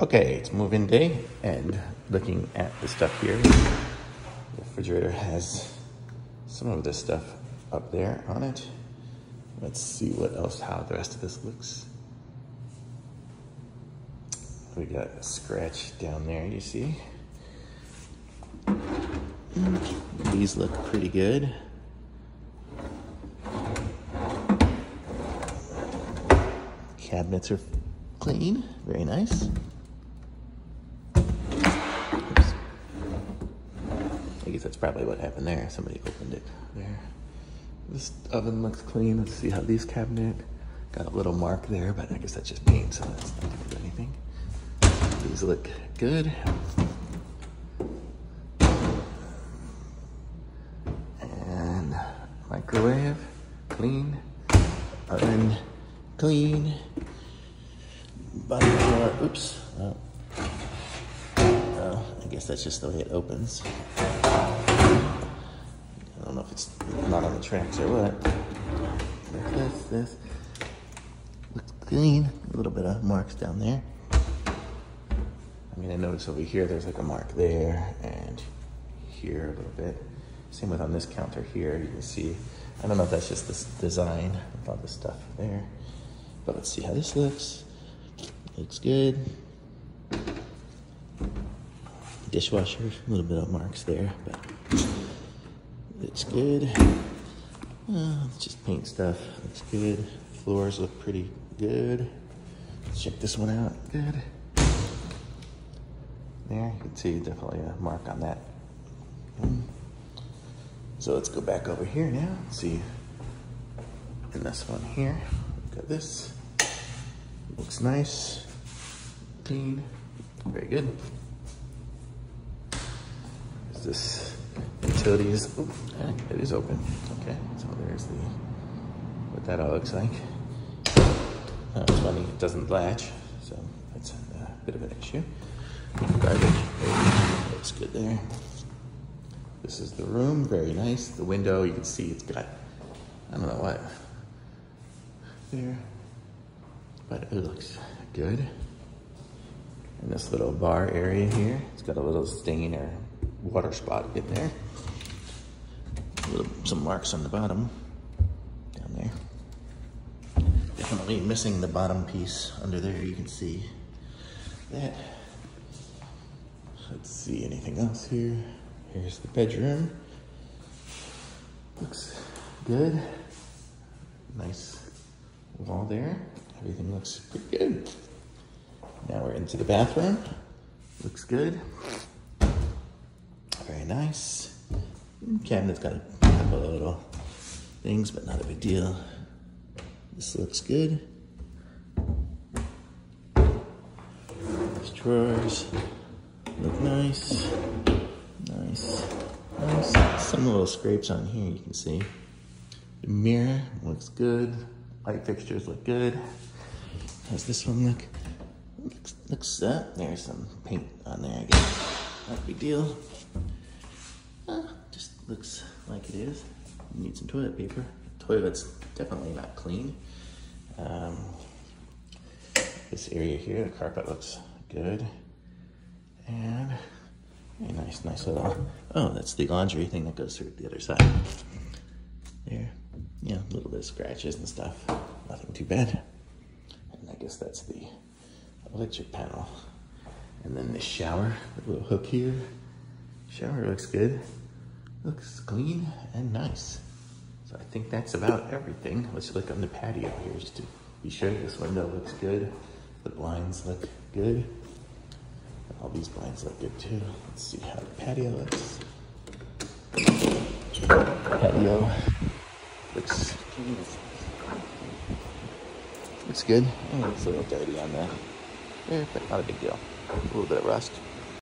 Okay, it's move-in day, and looking at the stuff here, the refrigerator has some of this stuff up there on it. Let's see what else, how the rest of this looks. We got a scratch down there, you see? These look pretty good. Cabinets are clean, very nice. That's probably what happened there. Somebody opened it there. This oven looks clean. Let's see how these cabinet got a little mark there, but I guess that's just paint, so that's not anything. These look good. And microwave, clean. Oven, clean. Bottom drawer, uh, oops. Oh. I guess that's just the way it opens. I don't know if it's not on the tracks or what. This, this. Looks clean. A little bit of marks down there. I mean, I notice over here there's like a mark there and here a little bit. Same with on this counter here, you can see. I don't know if that's just this design with all this stuff there. But let's see how this looks. Looks good. Dishwasher, a little bit of marks there, but it's good. Uh, just paint stuff, looks good. Floors look pretty good. Let's check this one out, good. There, you can see definitely a mark on that. So let's go back over here now, see in this one here. Got this. Looks nice, clean, very good. Is this utilities? Oh, it is open. Okay, so there's the what that all looks like. Oh, it's funny, it doesn't latch, so that's a uh, bit of an issue. Garbage, looks good there. This is the room, very nice. The window, you can see it's got, I don't know what, there but it looks good. And this little bar area here, it's got a little stain or water spot in there. Some marks on the bottom, down there. Definitely missing the bottom piece under there, you can see that. Let's see anything else here. Here's the bedroom. Looks good. Nice wall there. Everything looks pretty good. Now we're into the bathroom. Looks good. Very nice. Cabinet's got a couple of little things, but not a big deal. This looks good. These drawers look nice. Nice. Nice. Some little scrapes on here you can see. The mirror looks good. Light fixtures look good. How's this one look? Looks, looks there's some paint on there, I guess. Not a big deal. Looks like it is. Need some toilet paper. Toilet's definitely not clean. Um, this area here, the carpet looks good. And a nice, nice little, oh, that's the laundry thing that goes through the other side. There, yeah, a little bit of scratches and stuff. Nothing too bad. And I guess that's the electric panel. And then the shower, the little hook here. Shower looks good. Looks clean and nice. So I think that's about everything. Let's look on the patio here just to be sure this window looks good. The blinds look good. All these blinds look good too. Let's see how the patio looks. Patio looks Looks good. Oh, it's a little dirty on there. Yeah, but not a big deal. A little bit of rust.